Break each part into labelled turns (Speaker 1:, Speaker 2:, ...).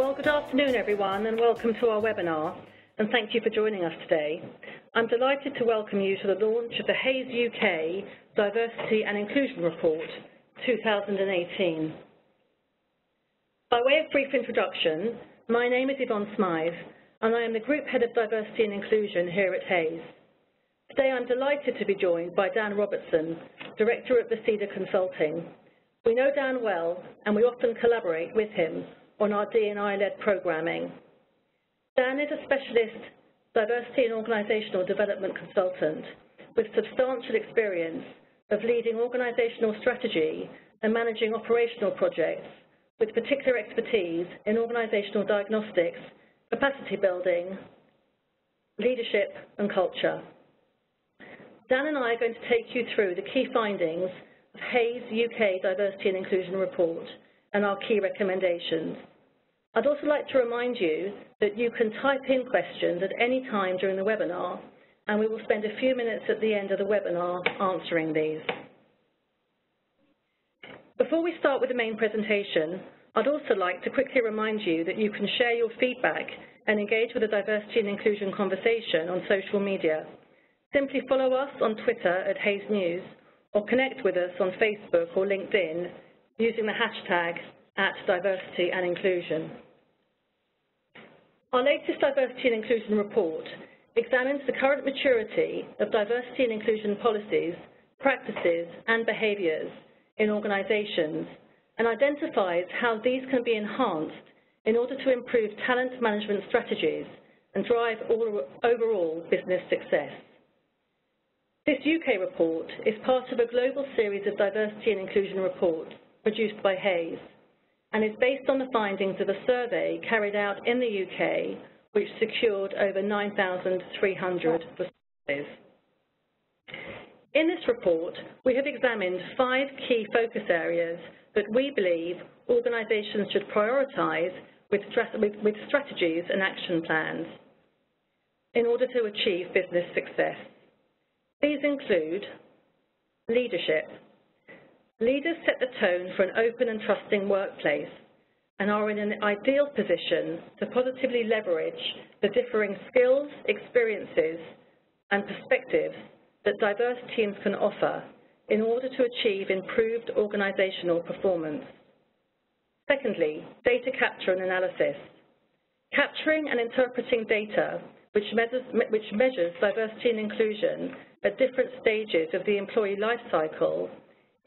Speaker 1: Well, good afternoon, everyone, and welcome to our webinar, and thank you for joining us today. I'm delighted to welcome you to the launch of the Hays UK Diversity and Inclusion Report 2018. By way of brief introduction, my name is Yvonne Smythe, and I am the Group Head of Diversity and Inclusion here at Hays. Today I'm delighted to be joined by Dan Robertson, Director at Vercida Consulting. We know Dan well, and we often collaborate with him on our D&I-led programming. Dan is a specialist diversity and organisational development consultant with substantial experience of leading organisational strategy and managing operational projects with particular expertise in organisational diagnostics, capacity building, leadership and culture. Dan and I are going to take you through the key findings of Hays UK Diversity and Inclusion Report and our key recommendations. I'd also like to remind you that you can type in questions at any time during the webinar, and we will spend a few minutes at the end of the webinar answering these. Before we start with the main presentation, I'd also like to quickly remind you that you can share your feedback and engage with the diversity and inclusion conversation on social media. Simply follow us on Twitter at Hays News or connect with us on Facebook or LinkedIn using the hashtag at diversity and inclusion. Our latest diversity and inclusion report examines the current maturity of diversity and inclusion policies, practices and behaviours in organisations and identifies how these can be enhanced in order to improve talent management strategies and drive overall business success. This UK report is part of a global series of diversity and inclusion reports produced by Hays and is based on the findings of a survey carried out in the UK which secured over 9,300 responses. In this report, we have examined five key focus areas that we believe organisations should prioritise with, strategies and action plans in order to achieve business success. These include leadership, Leaders set the tone for an open and trusting workplace and are in an ideal position to positively leverage the differing skills, experiences and perspectives that diverse teams can offer in order to achieve improved organisational performance. Secondly, data capture and analysis. Capturing and interpreting data which measures, which measures diversity and inclusion at different stages of the employee life cycle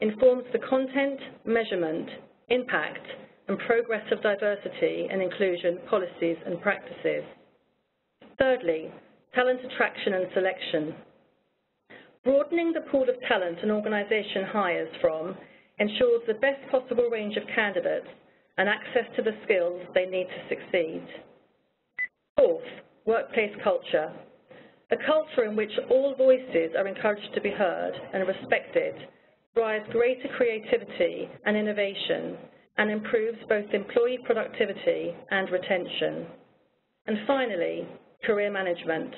Speaker 1: informs the content, measurement, impact, and progress of diversity and inclusion policies and practices. Thirdly, talent attraction and selection. Broadening the pool of talent an organisation hires from ensures the best possible range of candidates and access to the skills they need to succeed. Fourth, workplace culture. A culture in which all voices are encouraged to be heard and respected drives greater creativity and innovation and improves both employee productivity and retention. And finally, career management.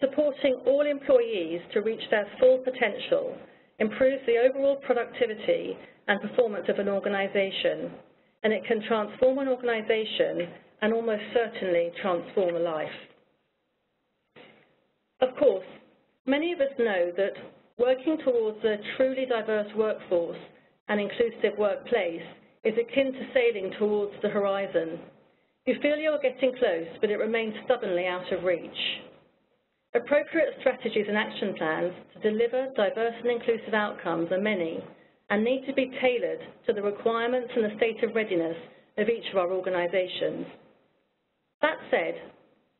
Speaker 1: Supporting all employees to reach their full potential improves the overall productivity and performance of an organisation, and it can transform an organisation and almost certainly transform a life. Of course, many of us know that Working towards a truly diverse workforce and inclusive workplace is akin to sailing towards the horizon. You feel you are getting close, but it remains stubbornly out of reach. Appropriate strategies and action plans to deliver diverse and inclusive outcomes are many and need to be tailored to the requirements and the state of readiness of each of our organisations. That said,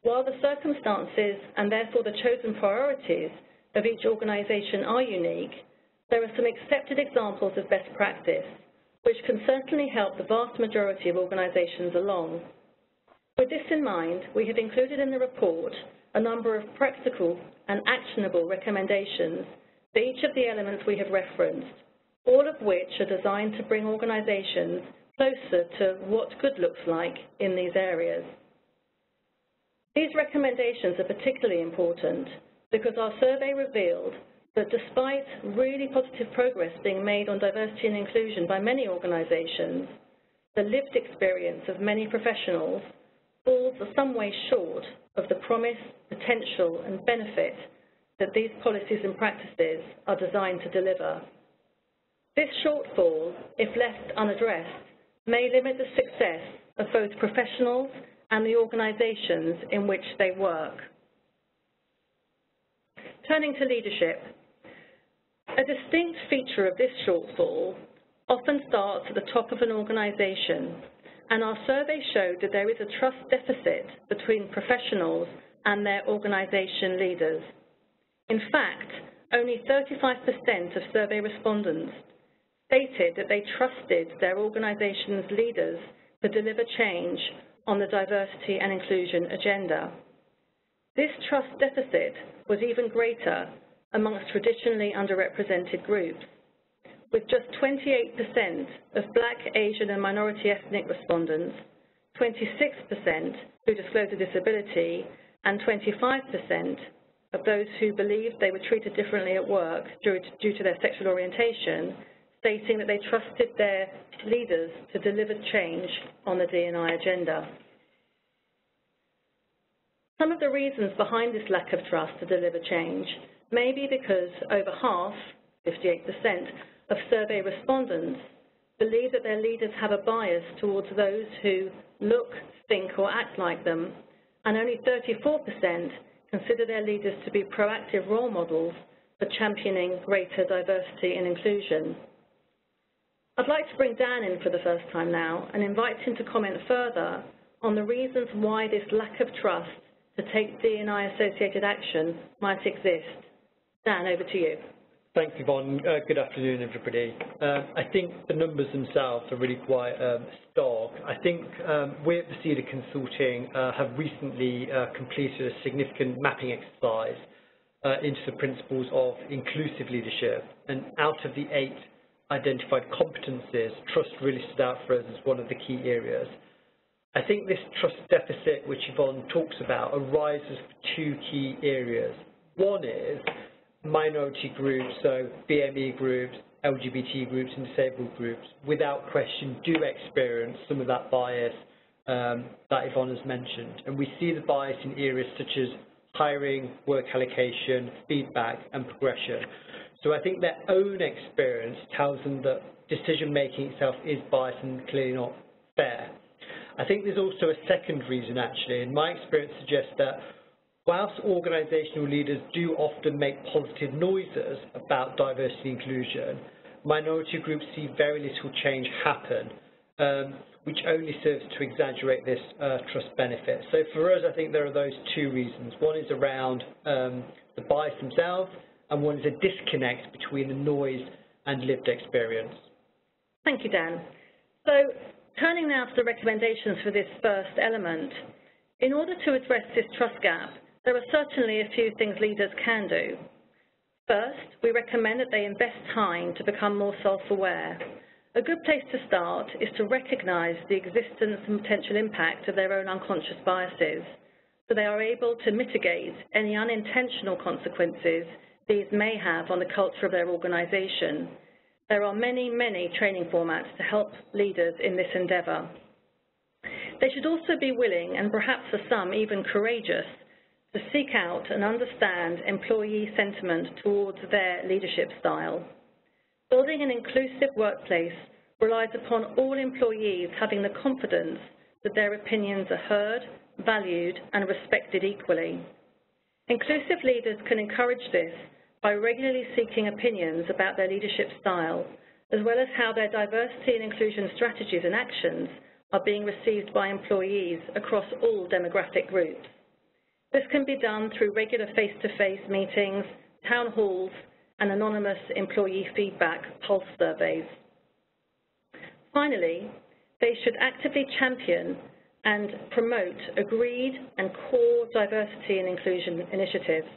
Speaker 1: while the circumstances and therefore the chosen priorities of each organisation are unique, there are some accepted examples of best practice, which can certainly help the vast majority of organisations along. With this in mind, we have included in the report a number of practical and actionable recommendations for each of the elements we have referenced, all of which are designed to bring organisations closer to what good looks like in these areas. These recommendations are particularly important because our survey revealed that despite really positive progress being made on diversity and inclusion by many organisations, the lived experience of many professionals falls some way short of the promise, potential and benefit that these policies and practices are designed to deliver. This shortfall, if left unaddressed, may limit the success of both professionals and the organisations in which they work. Turning to leadership, a distinct feature of this shortfall often starts at the top of an organisation, and our survey showed that there is a trust deficit between professionals and their organisation leaders. In fact, only 35% of survey respondents stated that they trusted their organisation's leaders to deliver change on the diversity and inclusion agenda. This trust deficit was even greater amongst traditionally underrepresented groups, with just 28% of black, Asian and minority ethnic respondents, 26% who disclosed a disability, and 25% of those who believed they were treated differently at work due to their sexual orientation, stating that they trusted their leaders to deliver change on the D&I agenda. Some of the reasons behind this lack of trust to deliver change may be because over half, 58%, of survey respondents believe that their leaders have a bias towards those who look, think or act like them, and only 34% consider their leaders to be proactive role models for championing greater diversity and inclusion. I'd like to bring Dan in for the first time now and invite him to comment further on the reasons why this lack of trust to take D&I associated action might exist. Dan, over to you.
Speaker 2: Thanks, Yvonne. Uh, good afternoon, everybody. Uh, I think the numbers themselves are really quite um, stark. I think um, we at Vercida Consulting uh, have recently uh, completed a significant mapping exercise uh, into the principles of inclusive leadership. And out of the eight identified competencies, trust really stood out for us as one of the key areas. I think this trust deficit, which Yvonne talks about, arises for two key areas. One is minority groups, so BME groups, LGBT groups and disabled groups, without question do experience some of that bias um, that Yvonne has mentioned. And we see the bias in areas such as hiring, work allocation, feedback and progression. So I think their own experience tells them that decision making itself is biased and clearly not fair. I think there's also a second reason actually, and my experience suggests that whilst organisational leaders do often make positive noises about diversity and inclusion, minority groups see very little change happen, um, which only serves to exaggerate this uh, trust benefit. So for us, I think there are those two reasons. One is around um, the bias themselves, and one is a disconnect between the noise and lived experience.
Speaker 1: Thank you, Dan. So Turning now to the recommendations for this first element, in order to address this trust gap, there are certainly a few things leaders can do. First, we recommend that they invest time to become more self-aware. A good place to start is to recognize the existence and potential impact of their own unconscious biases, so they are able to mitigate any unintentional consequences these may have on the culture of their organization there are many, many training formats to help leaders in this endeavour. They should also be willing, and perhaps for some even courageous, to seek out and understand employee sentiment towards their leadership style. Building an inclusive workplace relies upon all employees having the confidence that their opinions are heard, valued and respected equally. Inclusive leaders can encourage this by regularly seeking opinions about their leadership style, as well as how their diversity and inclusion strategies and actions are being received by employees across all demographic groups. This can be done through regular face-to-face -face meetings, town halls, and anonymous employee feedback pulse surveys. Finally, they should actively champion and promote agreed and core diversity and inclusion initiatives.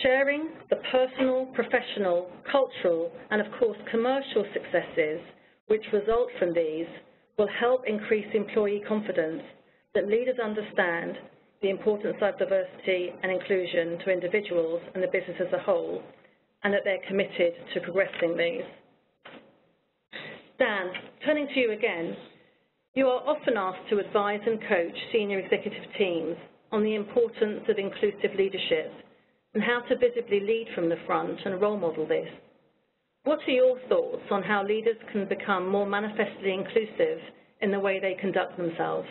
Speaker 1: Sharing the personal, professional, cultural, and of course commercial successes which result from these will help increase employee confidence that leaders understand the importance of diversity and inclusion to individuals and the business as a whole, and that they're committed to progressing these. Dan, turning to you again, You are often asked to advise and coach senior executive teams on the importance of inclusive leadership and how to visibly lead from the front and role model this. What are your thoughts on how leaders can become more manifestly inclusive in the way they conduct themselves?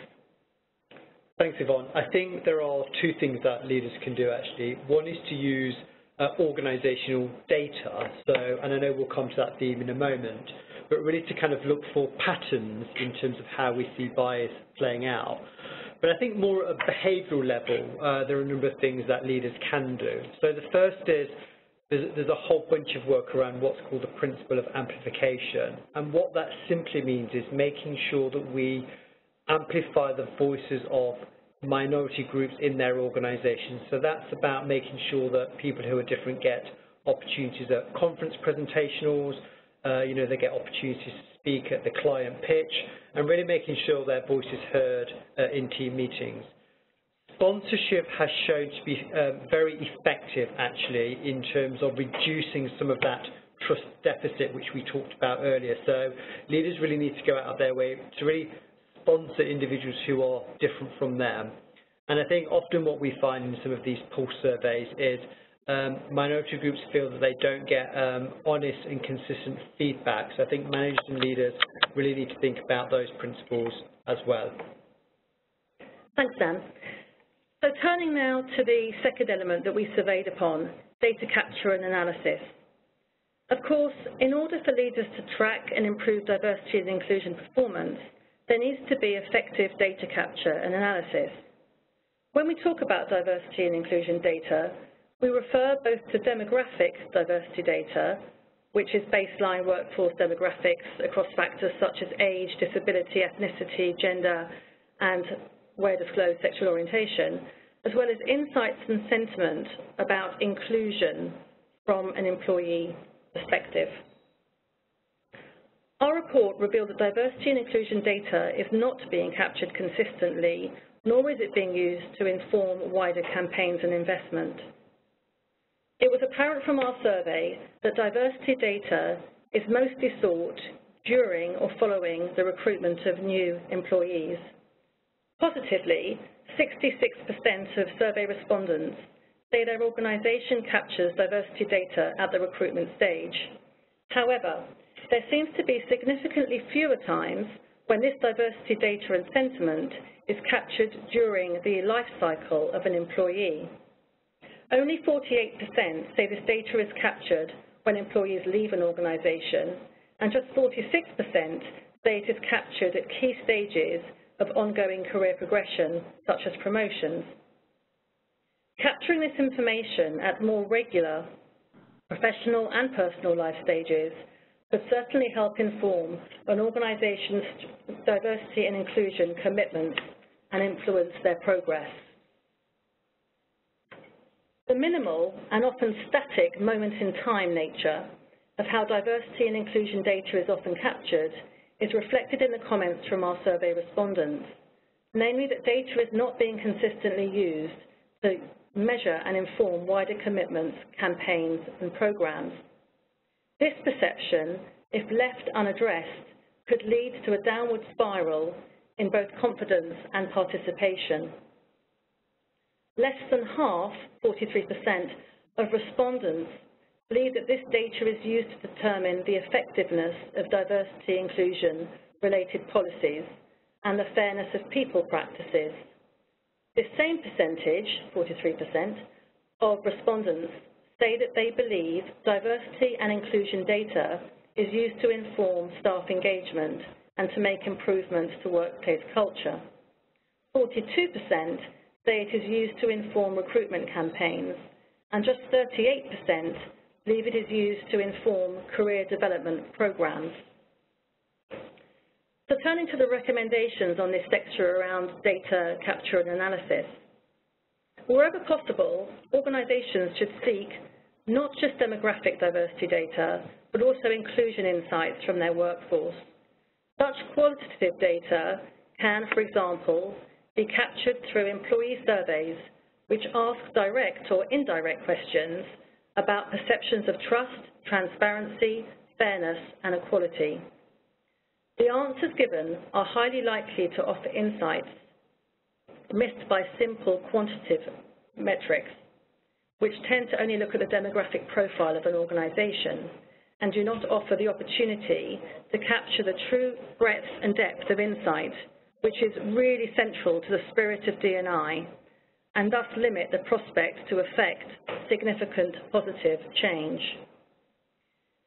Speaker 2: Thanks, Yvonne. I think there are two things that leaders can do, actually. One is to use uh, organizational data, so, and I know we'll come to that theme in a moment, but really to kind of look for patterns in terms of how we see bias playing out. But I think more at a behavioural level, uh, there are a number of things that leaders can do. So the first is there's, there's a whole bunch of work around what's called the principle of amplification. And what that simply means is making sure that we amplify the voices of minority groups in their organizations. So that's about making sure that people who are different get opportunities at conference presentationals, uh, you know, they get opportunities to speak at the client pitch, and really making sure their voice is heard uh, in team meetings. Sponsorship has shown to be uh, very effective, actually, in terms of reducing some of that trust deficit, which we talked about earlier. So leaders really need to go out of their way to really sponsor individuals who are different from them. And I think often what we find in some of these pulse surveys is um, minority groups feel that they don't get um, honest and consistent feedback. So I think managers and leaders really need to think about those principles as well.
Speaker 1: Thanks, Dan. So turning now to the second element that we surveyed upon, data capture and analysis. Of course, in order for leaders to track and improve diversity and inclusion performance, there needs to be effective data capture and analysis. When we talk about diversity and inclusion data, we refer both to demographic diversity data, which is baseline workforce demographics across factors such as age, disability, ethnicity, gender, and where disclosed sexual orientation, as well as insights and sentiment about inclusion from an employee perspective. Our report revealed that diversity and inclusion data is not being captured consistently, nor is it being used to inform wider campaigns and investment. It was apparent from our survey that diversity data is mostly sought during or following the recruitment of new employees. Positively, 66% of survey respondents say their organisation captures diversity data at the recruitment stage. However, there seems to be significantly fewer times when this diversity data and sentiment is captured during the life cycle of an employee. Only 48% say this data is captured when employees leave an organisation, and just 46% say it is captured at key stages of ongoing career progression, such as promotions. Capturing this information at more regular professional and personal life stages could certainly help inform an organisation's diversity and inclusion commitments and influence their progress. The minimal and often static moment-in-time nature of how diversity and inclusion data is often captured is reflected in the comments from our survey respondents, namely that data is not being consistently used to measure and inform wider commitments, campaigns and programs. This perception, if left unaddressed, could lead to a downward spiral in both confidence and participation. Less than half, 43%, of respondents believe that this data is used to determine the effectiveness of diversity inclusion related policies and the fairness of people practices. This same percentage, 43%, of respondents say that they believe diversity and inclusion data is used to inform staff engagement and to make improvements to workplace culture. 42% say it is used to inform recruitment campaigns, and just 38% believe it is used to inform career development programs. So turning to the recommendations on this sector around data capture and analysis, wherever possible, organizations should seek not just demographic diversity data, but also inclusion insights from their workforce. Such qualitative data can, for example, be captured through employee surveys which ask direct or indirect questions about perceptions of trust, transparency, fairness and equality. The answers given are highly likely to offer insights missed by simple quantitative metrics, which tend to only look at the demographic profile of an organisation and do not offer the opportunity to capture the true breadth and depth of insight, which is really central to the spirit of D&I, and thus limit the prospect to effect significant positive change.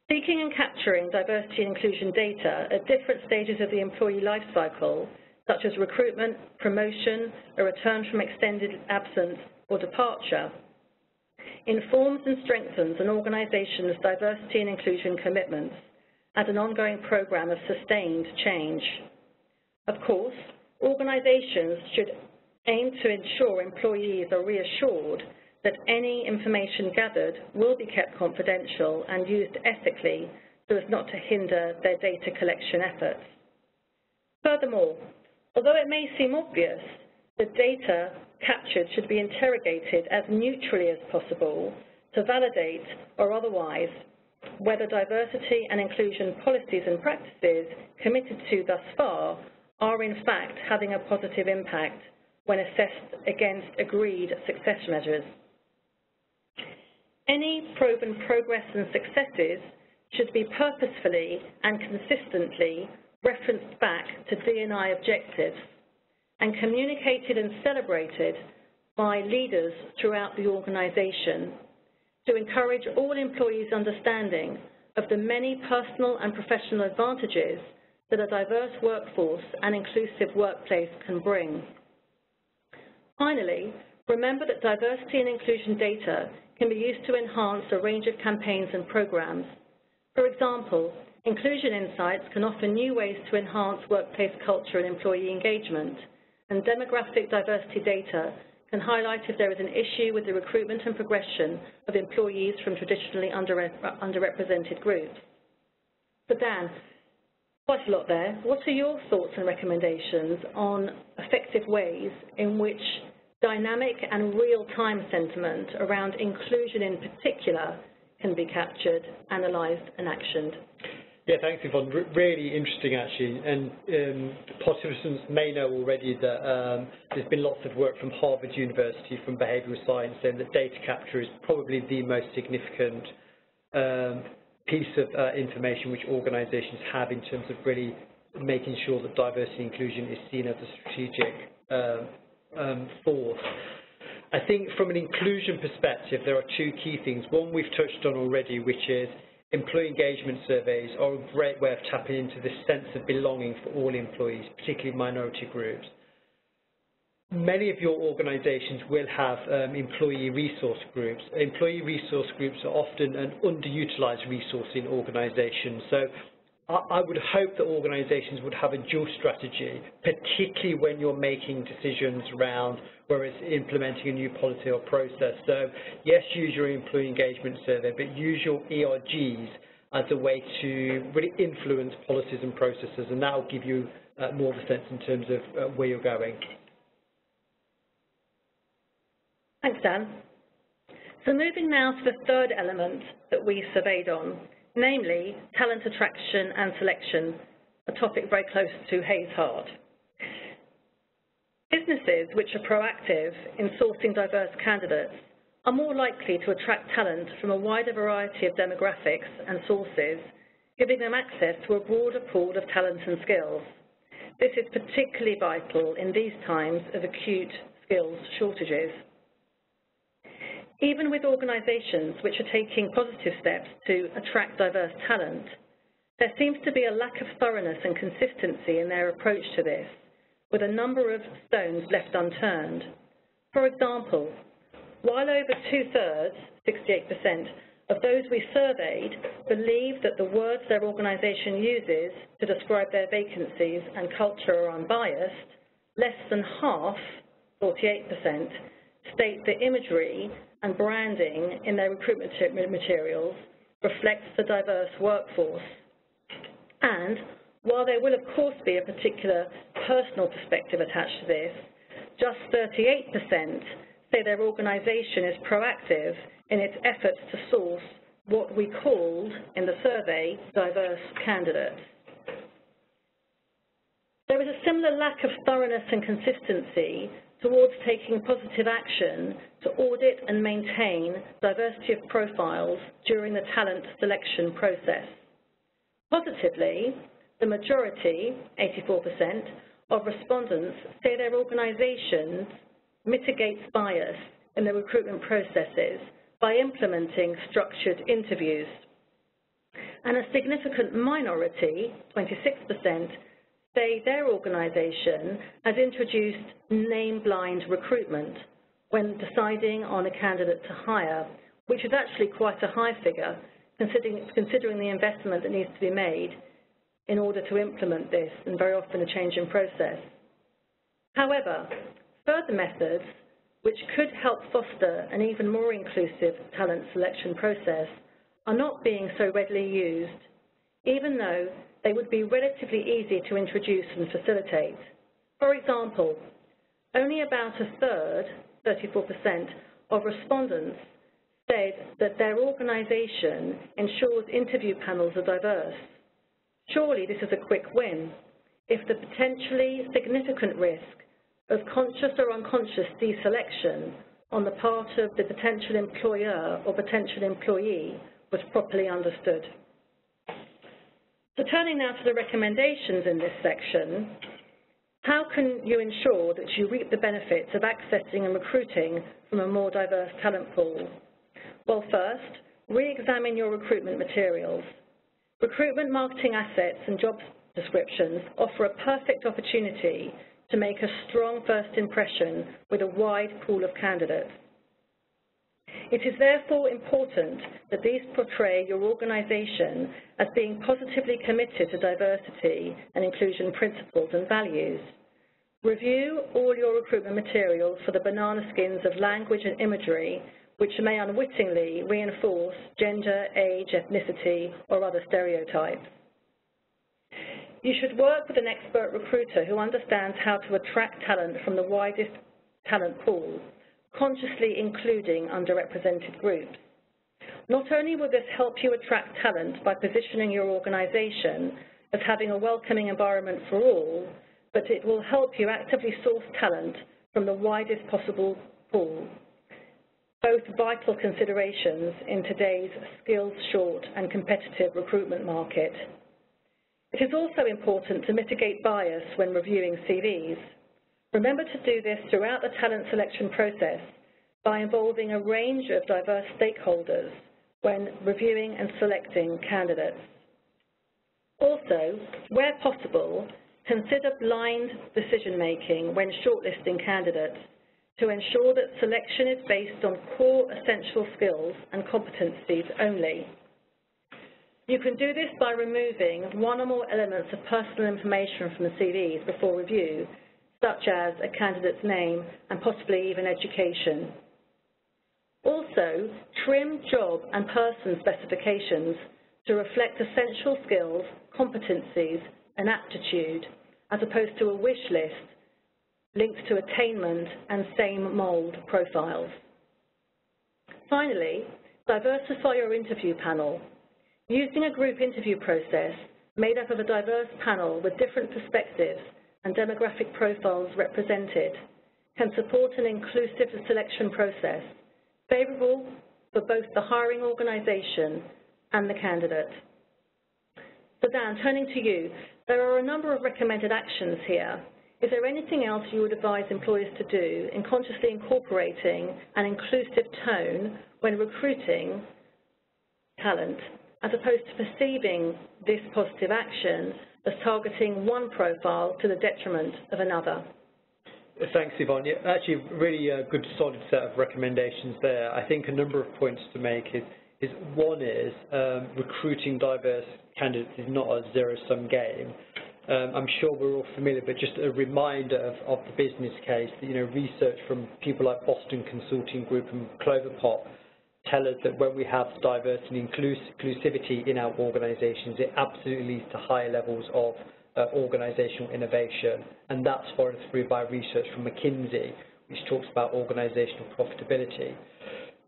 Speaker 1: Seeking and capturing diversity and inclusion data at different stages of the employee life cycle, such as recruitment, promotion, a return from extended absence or departure, informs and strengthens an organization's diversity and inclusion commitments and an ongoing program of sustained change. Of course, organizations should aim to ensure employees are reassured that any information gathered will be kept confidential and used ethically so as not to hinder their data collection efforts. Furthermore, although it may seem obvious, the data captured should be interrogated as neutrally as possible to validate or otherwise whether diversity and inclusion policies and practices committed to thus far are in fact having a positive impact when assessed against agreed success measures. Any proven progress and successes should be purposefully and consistently referenced back to D&I objectives and communicated and celebrated by leaders throughout the organisation to encourage all employees' understanding of the many personal and professional advantages that a diverse workforce and inclusive workplace can bring. Finally, remember that diversity and inclusion data can be used to enhance a range of campaigns and programs. For example, Inclusion Insights can offer new ways to enhance workplace culture and employee engagement, and demographic diversity data can highlight if there is an issue with the recruitment and progression of employees from traditionally underrepresented groups. So Dan, quite a lot there. What are your thoughts and recommendations on effective ways in which dynamic and real-time sentiment around inclusion in particular can be captured, analysed and actioned?
Speaker 2: Yeah, thanks, Yvonne. R really interesting, actually. And um, participants may know already that um, there's been lots of work from Harvard University from behavioural science saying that data capture is probably the most significant um, piece of uh, information which organisations have in terms of really making sure that diversity and inclusion is seen as a strategic um, um, force. I think from an inclusion perspective, there are two key things. One we've touched on already, which is employee engagement surveys are a great way of tapping into this sense of belonging for all employees, particularly minority groups. Many of your organisations will have um, employee resource groups. Employee resource groups are often an underutilised resource in organisations. So I would hope that organisations would have a dual strategy, particularly when you're making decisions around whether it's implementing a new policy or process. So yes, use your employee engagement survey, but use your ERGs as a way to really influence policies and processes, and that will give you uh, more of a sense in terms of uh, where you're going.
Speaker 1: Thanks, Dan. So moving now to the third element that we surveyed on, namely talent attraction and selection, a topic very close to Hays' heart. Businesses which are proactive in sourcing diverse candidates are more likely to attract talent from a wider variety of demographics and sources, giving them access to a broader pool of talent and skills. This is particularly vital in these times of acute skills shortages. Even with organisations which are taking positive steps to attract diverse talent, there seems to be a lack of thoroughness and consistency in their approach to this, with a number of stones left unturned. For example, while over two-thirds, 68%, of those we surveyed believe that the words their organisation uses to describe their vacancies and culture are unbiased, less than half, 48%, state the imagery and branding in their recruitment materials reflects the diverse workforce. And while there will of course be a particular personal perspective attached to this, just 38% say their organisation is proactive in its efforts to source what we called in the survey diverse candidates. There is a similar lack of thoroughness and consistency towards taking positive action to audit and maintain diversity of profiles during the talent selection process. Positively, the majority, 84%, of respondents say their organisations mitigates bias in the recruitment processes by implementing structured interviews. And a significant minority, 26%, say their organisation has introduced name-blind recruitment when deciding on a candidate to hire, which is actually quite a high figure considering, considering the investment that needs to be made in order to implement this, and very often a change in process. However, further methods which could help foster an even more inclusive talent selection process are not being so readily used, even though they would be relatively easy to introduce and facilitate. For example, only about a third, 34%, of respondents said that their organisation ensures interview panels are diverse. Surely this is a quick win if the potentially significant risk of conscious or unconscious deselection on the part of the potential employer or potential employee was properly understood. So turning now to the recommendations in this section, how can you ensure that you reap the benefits of accessing and recruiting from a more diverse talent pool? Well, first, re-examine your recruitment materials. Recruitment marketing assets and job descriptions offer a perfect opportunity to make a strong first impression with a wide pool of candidates. It is therefore important that these portray your organisation as being positively committed to diversity and inclusion principles and values. Review all your recruitment materials for the banana skins of language and imagery which may unwittingly reinforce gender, age, ethnicity, or other stereotypes. You should work with an expert recruiter who understands how to attract talent from the widest talent pool consciously including underrepresented groups. Not only will this help you attract talent by positioning your organization as having a welcoming environment for all, but it will help you actively source talent from the widest possible pool, both vital considerations in today's skills-short and competitive recruitment market. It is also important to mitigate bias when reviewing CVs. Remember to do this throughout the talent selection process by involving a range of diverse stakeholders when reviewing and selecting candidates. Also, where possible, consider blind decision-making when shortlisting candidates to ensure that selection is based on core essential skills and competencies only. You can do this by removing one or more elements of personal information from the CVs before review such as a candidate's name and possibly even education. Also, trim job and person specifications to reflect essential skills, competencies, and aptitude, as opposed to a wish list linked to attainment and same mould profiles. Finally, diversify your interview panel. Using a group interview process made up of a diverse panel with different perspectives and demographic profiles represented can support an inclusive selection process, favourable for both the hiring organisation and the candidate. So Dan, turning to you, there are a number of recommended actions here. Is there anything else you would advise employers to do in consciously incorporating an inclusive tone when recruiting talent, as opposed to perceiving this positive action as targeting one profile to the detriment of another.
Speaker 2: Thanks, Yvonne. Yeah, actually, really a good solid set of recommendations there. I think a number of points to make is, is one is um, recruiting diverse candidates is not a zero-sum game. Um, I'm sure we're all familiar, but just a reminder of, of the business case, that, you know, research from people like Boston Consulting Group and Cloverpop tell us that when we have diversity and inclusivity in our organizations, it absolutely leads to higher levels of uh, organizational innovation. And that's followed through by research from McKinsey, which talks about organizational profitability.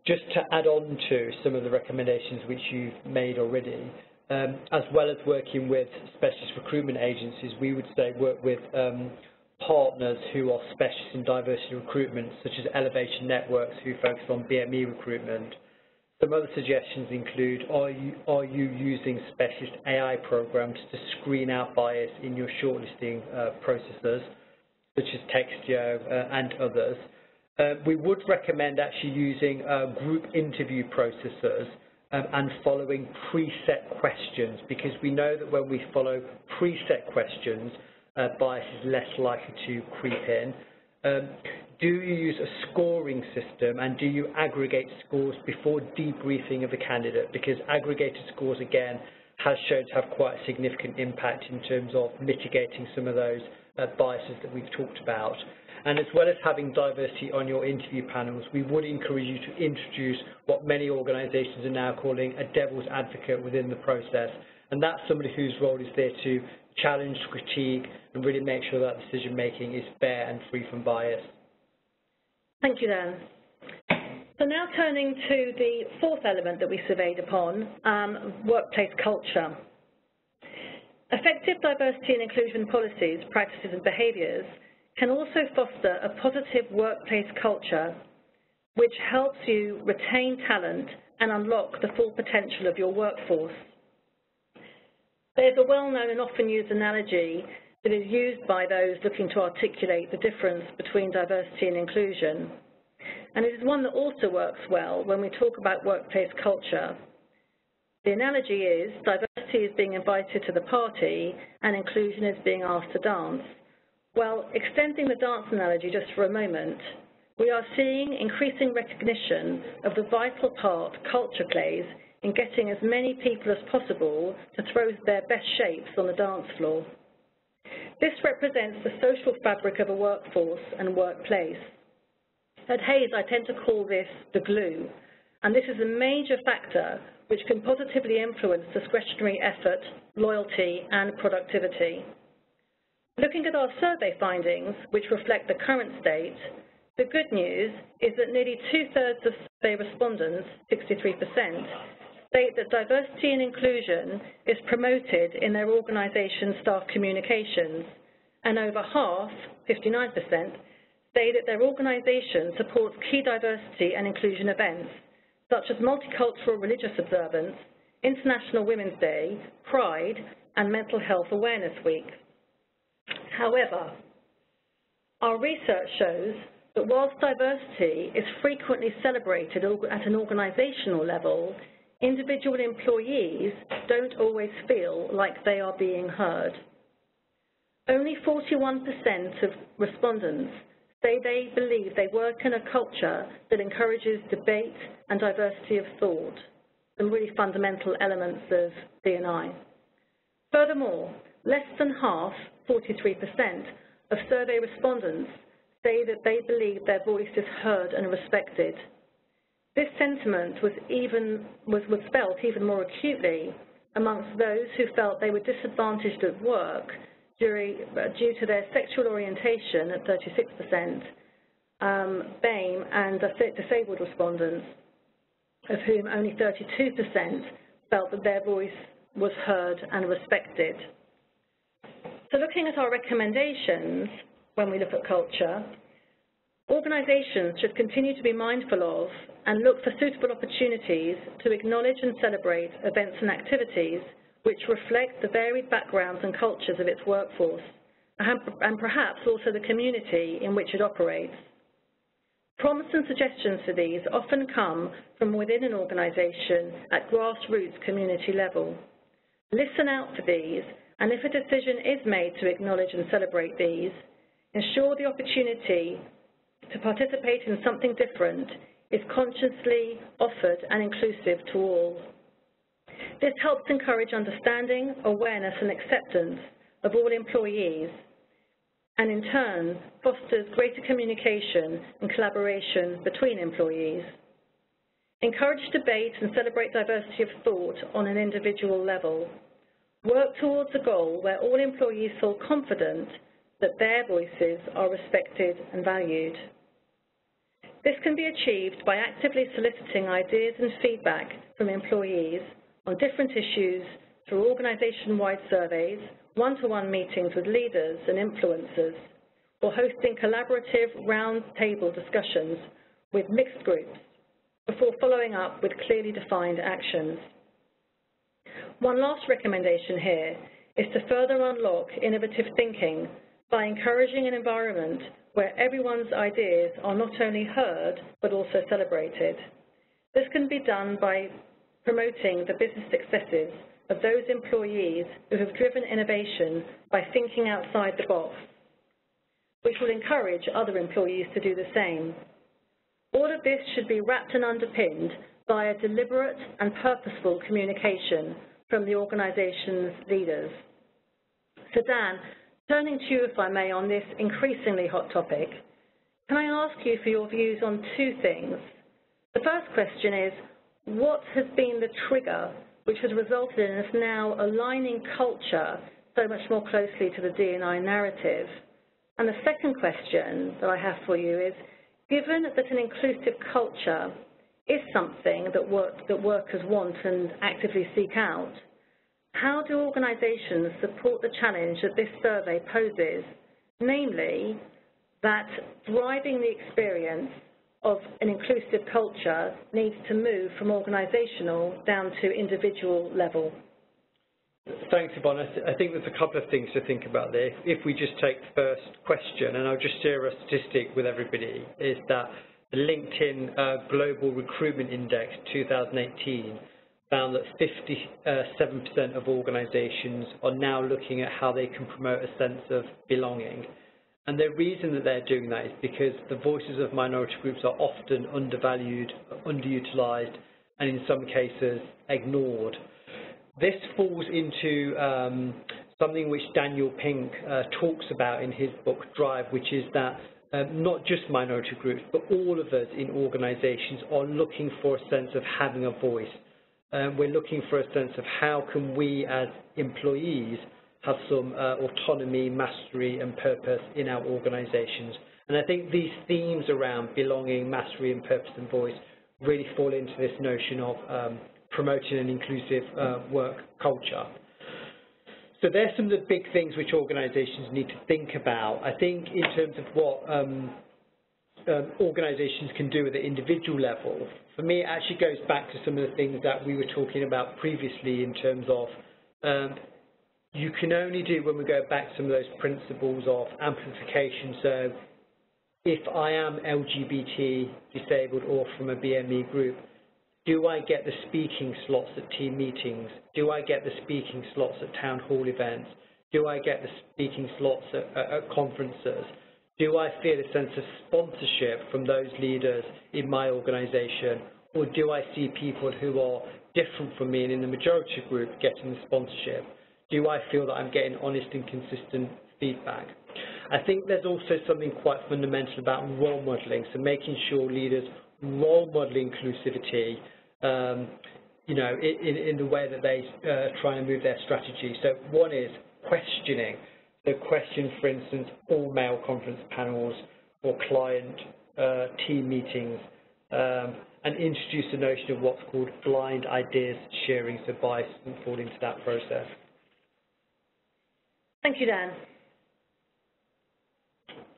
Speaker 2: Just to add on to some of the recommendations which you've made already, um, as well as working with specialist recruitment agencies, we would say work with um, partners who are specialists in diversity recruitment, such as Elevation Networks, who focus on BME recruitment. Some other suggestions include, are you, are you using specialist AI programs to screen out bias in your shortlisting uh, processes, such as Textio uh, and others? Uh, we would recommend actually using uh, group interview processes um, and following preset questions because we know that when we follow preset questions, uh, bias is less likely to creep in. Um, do you use a scoring system and do you aggregate scores before debriefing of a candidate? Because aggregated scores, again, has shown to have quite a significant impact in terms of mitigating some of those uh, biases that we've talked about. And as well as having diversity on your interview panels, we would encourage you to introduce what many organisations are now calling a devil's advocate within the process. And that's somebody whose role is there to challenge, critique, and really make sure that decision making is fair and free from bias.
Speaker 1: Thank you, Dan. So now turning to the fourth element that we surveyed upon, um, workplace culture. Effective diversity and inclusion policies, practices and behaviours can also foster a positive workplace culture which helps you retain talent and unlock the full potential of your workforce. There's a well-known and often used analogy that is used by those looking to articulate the difference between diversity and inclusion. And it is one that also works well when we talk about workplace culture. The analogy is diversity is being invited to the party and inclusion is being asked to dance. Well, extending the dance analogy just for a moment, we are seeing increasing recognition of the vital part culture plays in getting as many people as possible to throw their best shapes on the dance floor. This represents the social fabric of a workforce and workplace. At Hays, I tend to call this the glue, and this is a major factor which can positively influence discretionary effort, loyalty, and productivity. Looking at our survey findings, which reflect the current state, the good news is that nearly two-thirds of survey respondents, 63%, state that diversity and inclusion is promoted in their organisation staff communications, and over half, 59%, say that their organisation supports key diversity and inclusion events, such as multicultural religious observance, International Women's Day, Pride, and Mental Health Awareness Week. However, our research shows that whilst diversity is frequently celebrated at an organisational level, individual employees don't always feel like they are being heard. Only 41% of respondents say they believe they work in a culture that encourages debate and diversity of thought, some really fundamental elements of D&I. Furthermore, less than half 43% of survey respondents say that they believe their voice is heard and respected. This sentiment was, even, was, was felt even more acutely amongst those who felt they were disadvantaged at work during, uh, due to their sexual orientation at 36%, um, BAME and disabled respondents, of whom only 32% felt that their voice was heard and respected. So looking at our recommendations when we look at culture, organisations should continue to be mindful of and look for suitable opportunities to acknowledge and celebrate events and activities which reflect the varied backgrounds and cultures of its workforce, and perhaps also the community in which it operates. Prompts and suggestions for these often come from within an organisation at grassroots community level. Listen out for these and if a decision is made to acknowledge and celebrate these, ensure the opportunity to participate in something different is consciously offered and inclusive to all. This helps encourage understanding, awareness and acceptance of all employees and in turn fosters greater communication and collaboration between employees. Encourage debate and celebrate diversity of thought on an individual level work towards a goal where all employees feel confident that their voices are respected and valued. This can be achieved by actively soliciting ideas and feedback from employees on different issues through organisation-wide surveys, one-to-one -one meetings with leaders and influencers, or hosting collaborative roundtable discussions with mixed groups before following up with clearly defined actions. One last recommendation here is to further unlock innovative thinking by encouraging an environment where everyone's ideas are not only heard but also celebrated. This can be done by promoting the business successes of those employees who have driven innovation by thinking outside the box, which will encourage other employees to do the same. All of this should be wrapped and underpinned by a deliberate and purposeful communication from the organisation's leaders. So Dan, turning to you, if I may, on this increasingly hot topic, can I ask you for your views on two things? The first question is, what has been the trigger which has resulted in us now aligning culture so much more closely to the D&I narrative? And the second question that I have for you is, given that an inclusive culture is something that, work, that workers want and actively seek out, how do organisations support the challenge that this survey poses, namely that driving the experience of an inclusive culture needs to move from organisational down to individual level?
Speaker 2: Thanks, Yvonne. I, think there's a couple of things to think about there. If we just take the first question, and I'll just share a statistic with everybody, is that the LinkedIn uh, Global Recruitment Index 2018 found that 57% of organizations are now looking at how they can promote a sense of belonging. And the reason that they're doing that is because the voices of minority groups are often undervalued, underutilized, and in some cases ignored. This falls into um, something which Daniel Pink uh, talks about in his book Drive, which is that um, not just minority groups, but all of us in organizations are looking for a sense of having a voice. Um, we're looking for a sense of how can we as employees have some uh, autonomy, mastery and purpose in our organizations. And I think these themes around belonging, mastery and purpose and voice really fall into this notion of um, promoting an inclusive uh, work culture. So there's some of the big things which organizations need to think about. I think in terms of what um, um, organizations can do at the individual level, for me it actually goes back to some of the things that we were talking about previously in terms of um, you can only do when we go back to some of those principles of amplification. So if I am LGBT, disabled, or from a BME group, do I get the speaking slots at team meetings? Do I get the speaking slots at town hall events? Do I get the speaking slots at, at, at conferences? Do I feel a sense of sponsorship from those leaders in my organisation? Or do I see people who are different from me and in the majority group getting the sponsorship? Do I feel that I'm getting honest and consistent feedback? I think there's also something quite fundamental about role modelling, so making sure leaders role model inclusivity um, you know, in, in the way that they uh, try and move their strategy. So one is questioning. So question, for instance, all male conference panels or client uh, team meetings um, and introduce the notion of what's called blind ideas sharing, so bias doesn't fall into that process.
Speaker 1: Thank you, Dan.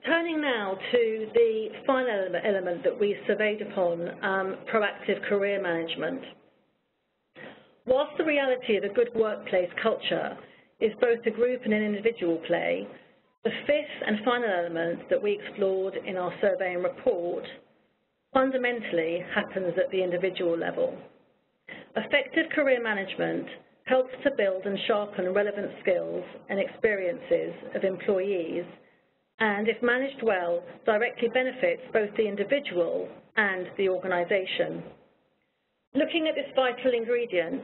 Speaker 1: Turning now to the final element that we surveyed upon, um, proactive career management. Whilst the reality of a good workplace culture is both a group and an individual play, the fifth and final element that we explored in our survey and report fundamentally happens at the individual level. Effective career management helps to build and sharpen relevant skills and experiences of employees and, if managed well, directly benefits both the individual and the organisation. Looking at this vital ingredient,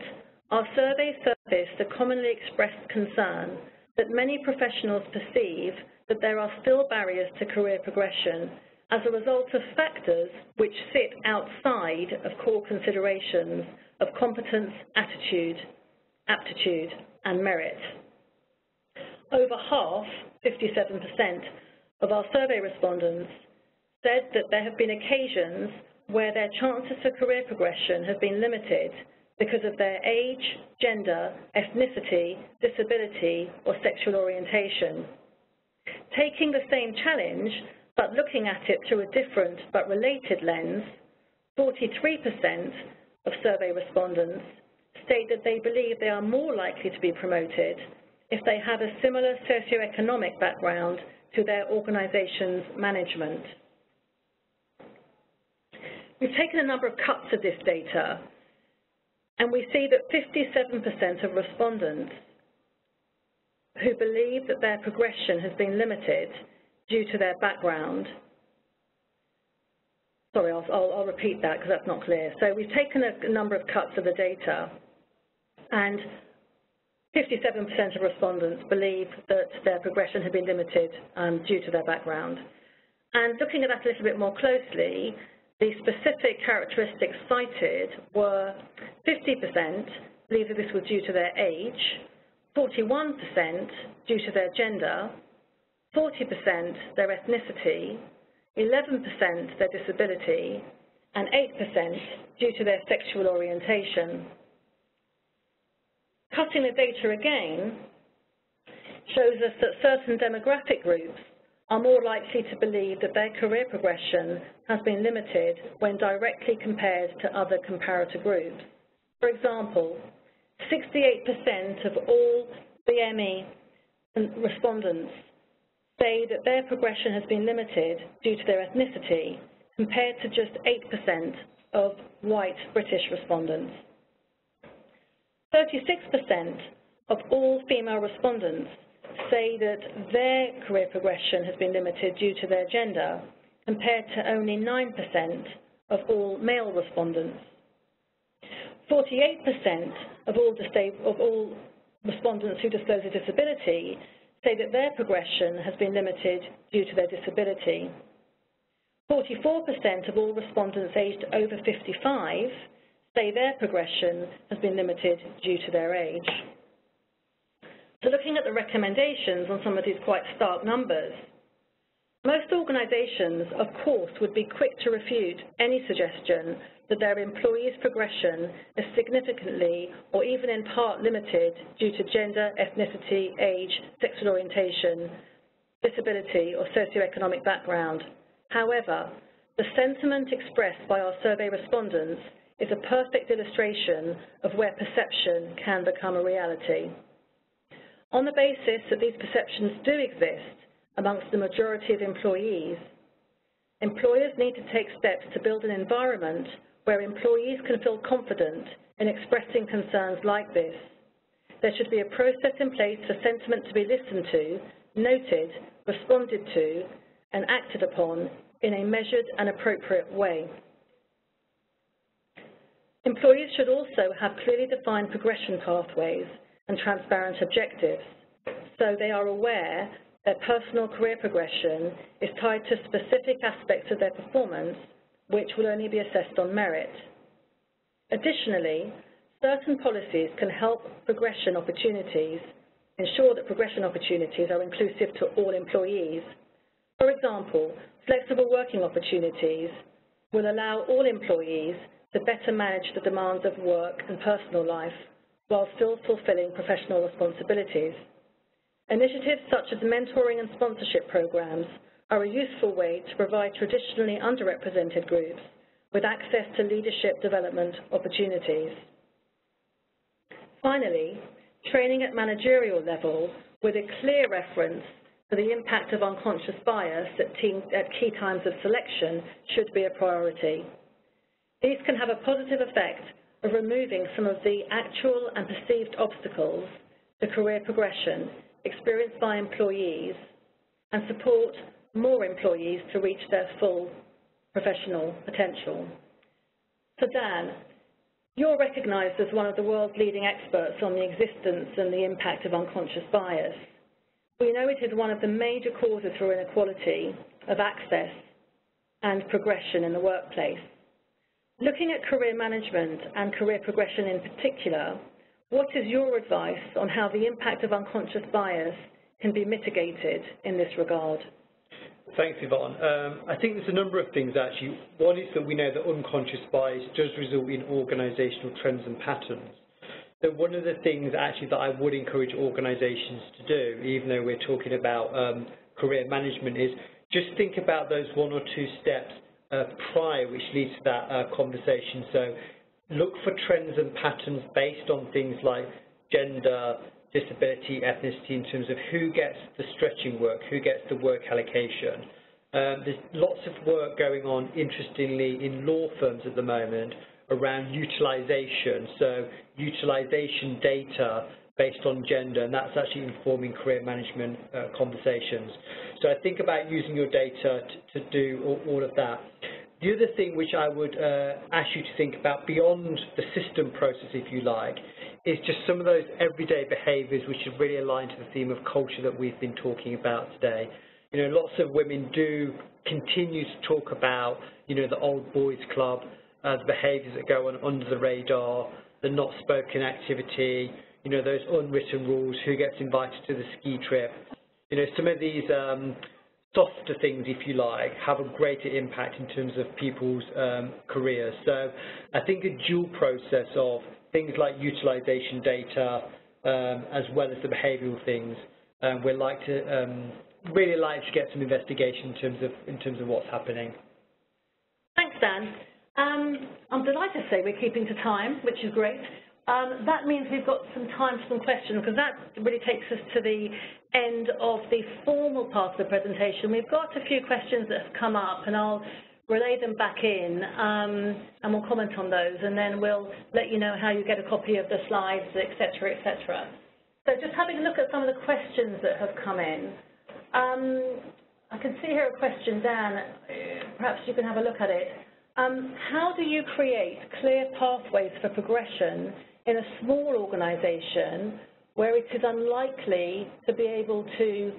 Speaker 1: our survey surfaced a commonly expressed concern that many professionals perceive that there are still barriers to career progression as a result of factors which sit outside of core considerations of competence, attitude, aptitude and merit. Over half, 57%, of our survey respondents said that there have been occasions where their chances for career progression have been limited because of their age, gender, ethnicity, disability, or sexual orientation. Taking the same challenge, but looking at it through a different but related lens, 43% of survey respondents state that they believe they are more likely to be promoted if they have a similar socioeconomic background to their organization's management. We've taken a number of cuts of this data, and we see that 57% of respondents who believe that their progression has been limited due to their background. Sorry, I'll, I'll, I'll repeat that because that's not clear. So we've taken a, number of cuts of the data, and 57% of respondents believe that their progression had been limited um, due to their background. And looking at that a little bit more closely, the specific characteristics cited were 50% believe that this was due to their age, 41% due to their gender, 40% their ethnicity, 11% their disability, and 8% due to their sexual orientation. Cutting the data again shows us that certain demographic groups are more likely to believe that their career progression has been limited when directly compared to other comparator groups. For example, 68% of all BME respondents say that their progression has been limited due to their ethnicity, compared to just 8% of white British respondents. 36% of all female respondents say that their career progression has been limited due to their gender, compared to only 9% of all male respondents. 48% of all, of all respondents who disclose a disability say that their progression has been limited due to their disability. 44% of all respondents aged over 55 say their progression has been limited due to their age. So looking at the recommendations on some of these quite stark numbers, most organizations, of course, would be quick to refute any suggestion that their employees' progression is significantly or even in part limited due to gender, ethnicity, age, sexual orientation, disability, or socioeconomic background. However, the sentiment expressed by our survey respondents is a perfect illustration of where perception can become a reality. On the basis that these perceptions do exist amongst the majority of employees, employers need to take steps to build an environment where employees can feel confident in expressing concerns like this. There should be a process in place for sentiment to be listened to, noted, responded to, and acted upon in a measured and appropriate way. Employees should also have clearly defined progression pathways and transparent objectives, so they are aware their personal career progression is tied to specific aspects of their performance which will only be assessed on merit. Additionally, certain policies can help progression opportunities ensure that progression opportunities are inclusive to all employees. For example, flexible working opportunities will allow all employees to better manage the demands of work and personal life while still fulfilling professional responsibilities. Initiatives such as mentoring and sponsorship programs are a useful way to provide traditionally underrepresented groups with access to leadership development opportunities. Finally, training at managerial level with a clear reference to the impact of unconscious bias at, team, at key times of selection should be a priority. These can have a positive effect removing some of the actual and perceived obstacles to career progression experienced by employees and support more employees to reach their full professional potential. So Dan, you're recognized as one of the world's leading experts on the existence and the impact of unconscious bias. We know it is one of the major causes for inequality of access and progression in the workplace. Looking at career management and career progression in particular, what is your advice on how the impact of unconscious bias can be mitigated in this regard?
Speaker 2: Thanks, Yvonne. Um, I think there's a number of things actually. One is that we know that unconscious bias does result in organisational trends and patterns. So one of the things actually that I would encourage organisations to do, even though we're talking about um, career management, is just think about those one or two steps prior which leads to that uh, conversation. So look for trends and patterns based on things like gender, disability, ethnicity in terms of who gets the stretching work, who gets the work allocation. Um, there's lots of work going on, interestingly, in law firms at the moment around utilization. So utilization data based on gender, and that's actually informing career management uh, conversations. So I think about using your data to, to do all, all, of that. The other thing which I would uh, ask you to think about beyond the system process, if you like, is just some of those everyday behaviours which are really aligned to the theme of culture that we've been talking about today. You know, lots of women do continue to talk about, you know, the old boys club, uh, the behaviours that go on under the radar, the not spoken activity, you know, those unwritten rules, who gets invited to the ski trip. You know, some of these um, softer things, if you like, have a greater impact in terms of people's um, careers. So I think a dual process of things like utilization data, um, as well as the behavioral things. Um, we'd like to um, really like to get some investigation in terms of in terms of what's happening.
Speaker 1: Thanks, Dan. Um, I'm delighted to say we're keeping to time, which is great. Um, that means we've got some time for some questions because that really takes us to the end of the formal part of the presentation. We've got a few questions that have come up and I'll relay them back in, um, and we'll comment on those, and then we'll let you know how you get a copy of the slides, et cetera, et cetera. So just having a look at some of the questions that have come in. Um, I can see here a question, Dan, perhaps you can have a look at it. Um, how do you create clear pathways for progression in a small organisation where it is unlikely to be able to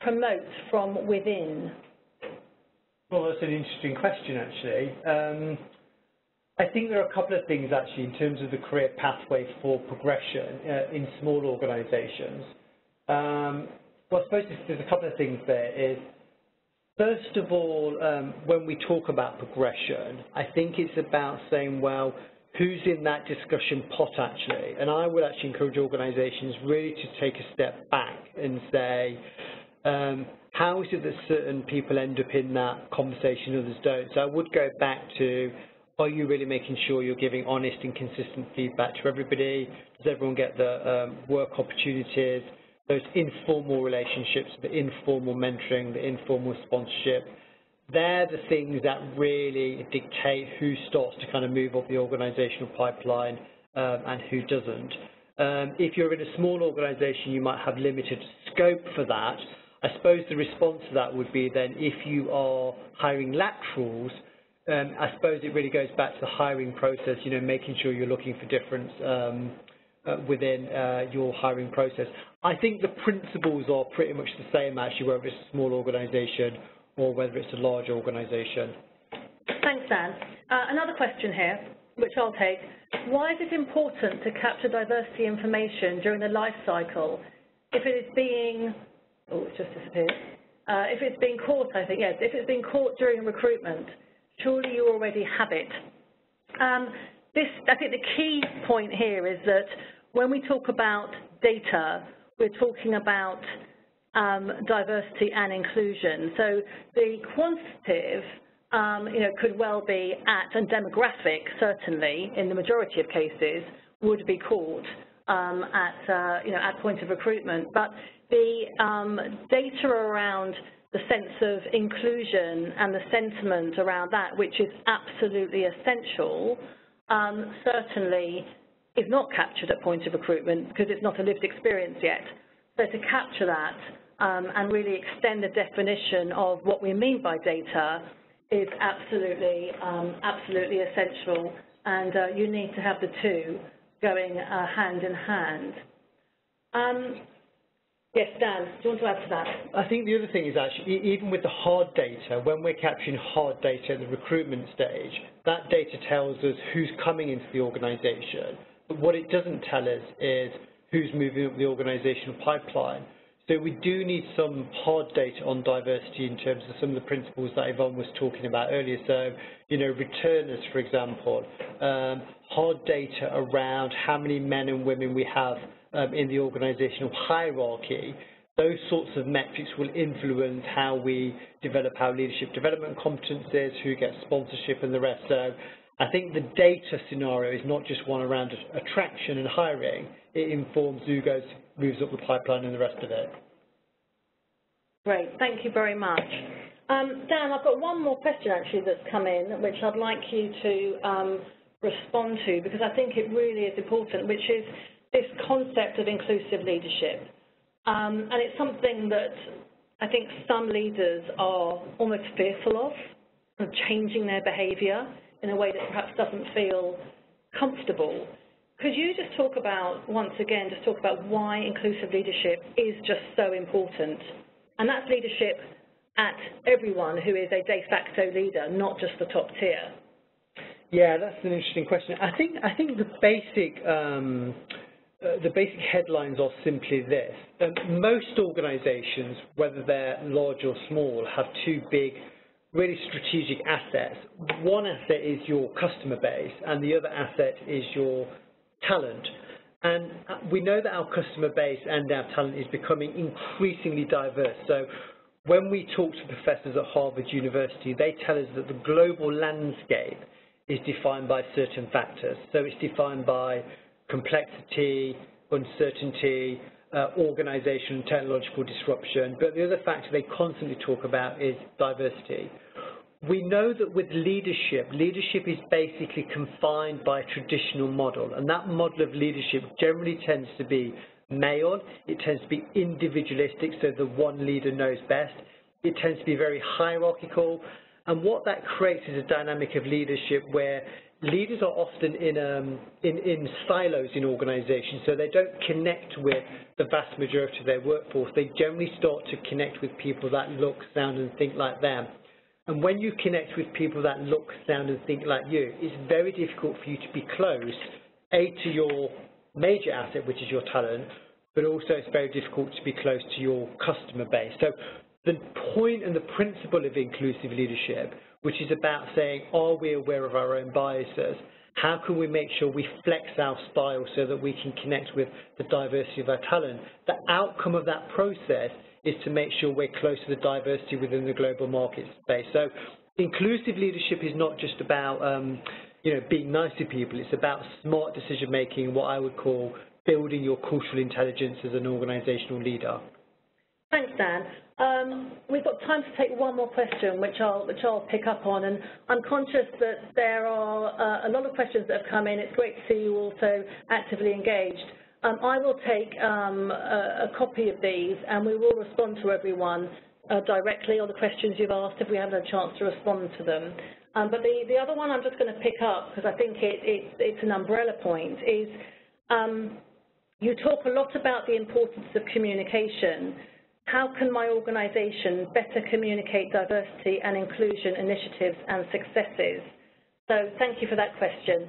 Speaker 1: promote from within?
Speaker 2: Well, that's an interesting question, actually. Um, I think there are a couple of things, actually, in terms of the career pathway for progression uh, in small organisations. Um, well, I suppose there's a couple of things there. Is First of all, um, when we talk about progression, I think it's about saying, well, who's in that discussion pot actually? And I would actually encourage organisations really to take a step back and say, um, how is it that certain people end up in that conversation, others don't? So I would go back to, are you really making sure you're giving honest and consistent feedback to everybody? Does everyone get the um, work opportunities? Those informal relationships, the informal mentoring, the informal sponsorship, they're the things that really dictate who starts to kind of move up the organizational pipeline um, and who doesn't. Um, if you're in a small organization, you might have limited scope for that, I suppose the response to that would be then if you are hiring laterals, um, I suppose it really goes back to the hiring process, you know, making sure you're looking for difference um, uh, within uh, your hiring process. I think the principles are pretty much the same actually, whether it's a small organisation or whether it's a large organisation.
Speaker 1: Thanks, Dan. Uh, another question here, which I'll take. Why is it important to capture diversity information during the life cycle if it is being oh, it just disappeared. Uh, if it's been caught, I think, yes, if it's been caught during recruitment, surely you already have it. Um, this, I think the key point here is that when we talk about data, we're talking about um, diversity and inclusion. So the quantitative um, you know, could well be at, and demographic certainly, in the majority of cases, would be caught um, at, uh, you know, at point of recruitment. But the um, data around the sense of inclusion and the sentiment around that, which is absolutely essential, um, certainly is not captured at point of recruitment because it's not a lived experience yet. So to capture that um, and really extend the definition of what we mean by data is absolutely, um, absolutely essential, and uh, you need to have the two going uh, hand in hand. Um, Yes, Dan, do you want to add to that?
Speaker 2: I think the other thing is actually, even with the hard data, when we're capturing hard data at the recruitment stage, that data tells us who's coming into the organisation. But what it doesn't tell us is who's moving up the organisational pipeline. So we do need some hard data on diversity in terms of some of the principles that Yvonne was talking about earlier. So, you know, returners, for example, um, hard data around how many men and women we have um, in the organizational hierarchy. Those sorts of metrics will influence how we develop our leadership development competences, who gets sponsorship and the rest. So I think the data scenario is not just one around attraction and hiring, it informs who goes moves up the pipeline and the rest of it.
Speaker 1: Great, thank you very much. Um, Dan, I've got one more question actually that's come in, which I'd like you to um, respond to because I think it really is important, which is this concept of inclusive leadership. Um, and it's something that I think some leaders are almost fearful of, of changing their behaviour in a way that perhaps doesn't feel comfortable. Could you just talk about, once again, just talk about why inclusive leadership is just so important? And that's leadership at everyone who is a de facto leader, not just the top tier.
Speaker 2: Yeah, that's an interesting question. I think I think the basic um, uh, the basic headlines are simply this: um, most organisations, whether they're large or small, have two big, really strategic assets. One asset is your customer base, and the other asset is your talent. And uh, we know that our customer base and our talent is becoming increasingly diverse. So when we talk to professors at Harvard University, they tell us that the global landscape is defined by certain factors. So it's defined by complexity, uncertainty, uh, organization technological disruption. But the other factor they constantly talk about is diversity we know that with leadership, leadership is basically confined by a traditional model, and that model of leadership generally tends to be male, it tends to be individualistic, so the one leader knows best, it tends to be very hierarchical, and what that creates is a dynamic of leadership where leaders are often in, um, in, in silos in organizations, so they don't connect with the vast majority of their workforce. They generally start to connect with people that look, sound, and think like them. And when you connect with people that look, sound, and think like you, it's very difficult for you to be close, A, to your major asset, which is your talent, but also it's very difficult to be close to your customer base. So the point and the principle of inclusive leadership, which is about saying, are we aware of our own biases? How can we make sure we flex our style so that we can connect with the diversity of our talent? The outcome of that process is to make sure we're close to the diversity within the global market space. So inclusive leadership is not just about um, you know, being nice to people, it's about smart decision making, what I would call building your cultural intelligence as an organizational leader.
Speaker 1: Thanks, Dan. Um, we've got time to take one more question, which I'll, which I'll pick up on. And I'm conscious that there are uh, a lot of questions that have come in. It's great to see you also actively engaged. Um, I will take um, a, a, copy of these and we will respond to everyone uh, directly on the questions you've asked if we haven't had a chance to respond to them. Um, but the, the other one I'm just going to pick up, because I think it, it, it's an umbrella point, is um, you talk a lot about the importance of communication. How can my organisation better communicate diversity and inclusion initiatives and successes? So thank you for that question.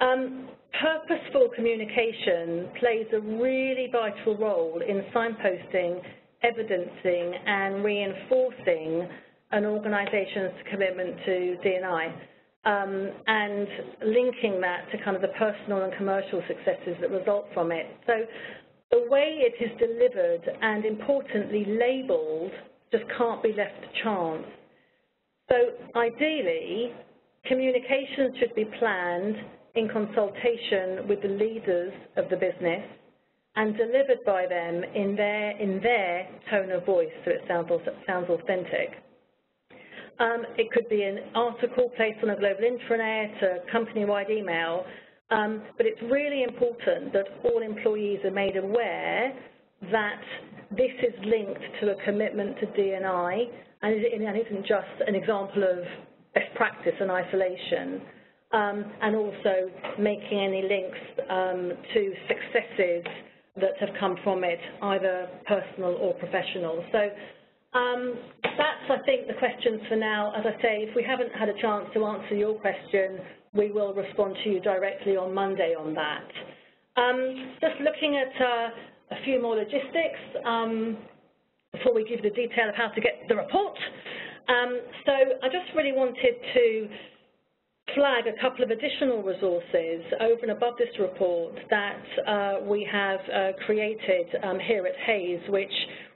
Speaker 1: Um, purposeful communication plays a really vital role in signposting, evidencing and reinforcing an organisation's commitment to D&I um, and linking that to kind of the personal and commercial successes that result from it. So the way it is delivered and importantly labelled just can't be left to chance. So ideally, communication should be planned in consultation with the leaders of the business and delivered by them in their, in their tone of voice so it sounds, sounds authentic. Um, it could be an article placed on a global intranet, a company-wide email, um, but it's really important that all employees are made aware that this is linked to a commitment to D&I and isn't just an example of best practice and isolation um, and also making any links um, to successes that have come from it, either personal or professional. So um, that's, I think, the questions for now. As I say, if we haven't had a chance to answer your question, we will respond to you directly on Monday on that. Um, just looking at uh, a few more logistics, um, before we give the detail of how to get the report. Um, so I just really wanted to flag a couple of additional resources over and above this report that uh, we have uh, created um, here at Hays, which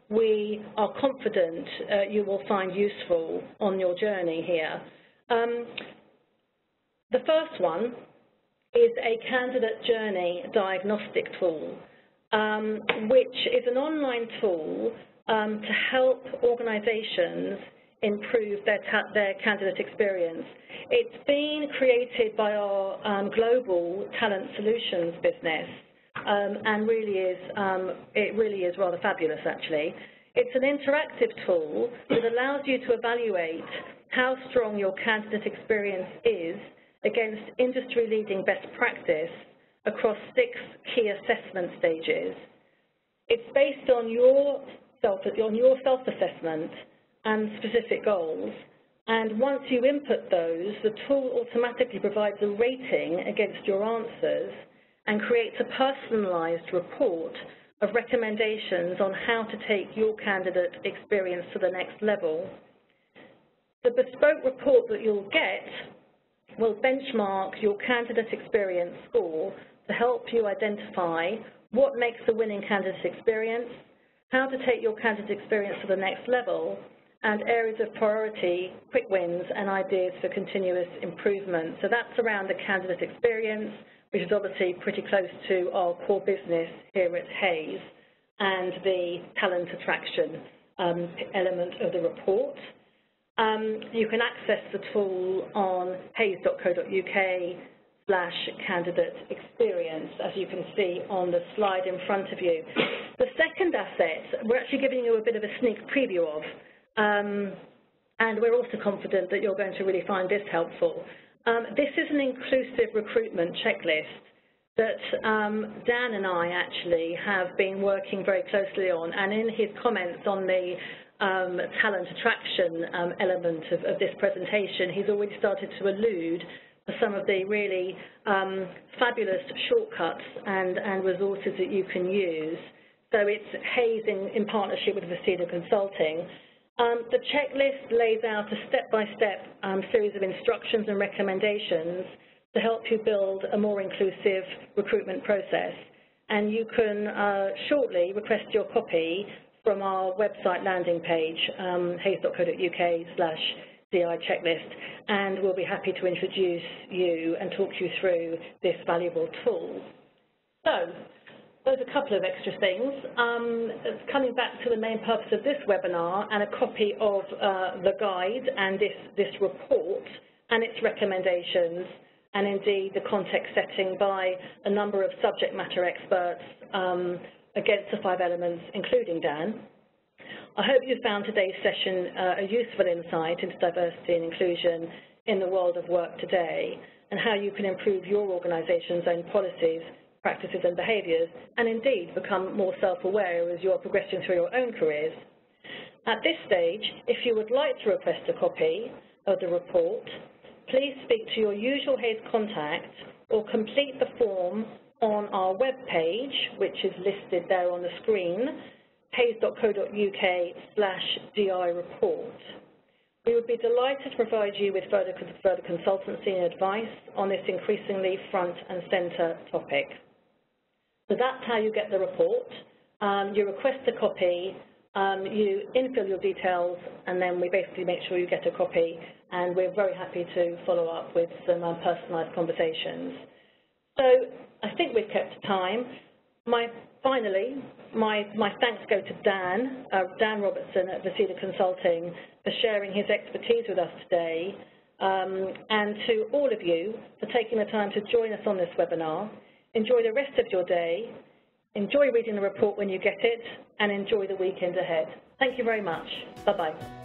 Speaker 1: we are confident uh, you will find useful on your journey here. Um, the first one is a candidate journey diagnostic tool, um, which is an online tool um, to help organizations improve their, their candidate experience. It's been created by our um, global talent solutions business um, and really is, um, it really is rather fabulous actually. It's an interactive tool that allows you to evaluate how strong your candidate experience is against industry-leading best practice across six key assessment stages. It's based on your self on your self-assessment and specific goals, and once you input those, the tool automatically provides a rating against your answers and creates a personalized report of recommendations on how to take your candidate experience to the next level. The bespoke report that you'll get will benchmark your candidate experience score to help you identify what makes a winning candidate experience, how to take your candidate experience to the next level, and areas of priority, quick wins, and ideas for continuous improvement. So that's around the candidate experience, which is obviously pretty close to our core business here at Hays, and the talent attraction um, element of the report. Um, you can access the tool on hays.co.uk slash candidate experience, as you can see on the slide in front of you. The second asset, we're actually giving you a bit of a sneak preview of, um, and we're also confident that you're going to really find this helpful. Um, this is an inclusive recruitment checklist that um, Dan and I actually have been working very closely on, and in his comments on the um, talent attraction um, element of, of, this presentation, he's already started to allude to some of the really um, fabulous shortcuts and, and, resources that you can use. So it's Hays in, in partnership with Vercida Consulting. Um, the checklist lays out a step-by-step -step, um, series of instructions and recommendations to help you build a more inclusive recruitment process. And you can uh, shortly request your copy from our website landing page, um, hays.co.uk slash DI checklist, and we'll be happy to introduce you and talk you through this valuable tool. So, there's a couple of extra things. Um, coming back to the main purpose of this webinar and a copy of uh, the guide and this, this report and its recommendations, and indeed the context setting by a number of subject matter experts um, against the five elements, including Dan. I hope you found today's session uh, a useful insight into diversity and inclusion in the world of work today and how you can improve your organization's own policies, practices and behaviors, and indeed become more self-aware as you're progressing through your own careers. At this stage, if you would like to request a copy of the report, please speak to your usual Hays contact or complete the form on our web page, which is listed there on the screen, hays.co.uk slash DI report. We would be delighted to provide you with further, further consultancy and advice on this increasingly front and centre topic. So that's how you get the report. Um, you request a copy, um, you infill your details, and then we basically make sure you get a copy, and we're very happy to follow up with some um, personalised conversations. So I think we've kept time. My, finally, my, my thanks go to Dan, uh, Dan Robertson at Vercida Consulting for sharing his expertise with us today, um, and to all of you for taking the time to join us on this webinar. Enjoy the rest of your day, enjoy reading the report when you get it, and enjoy the weekend ahead. Thank you very much. Bye-bye.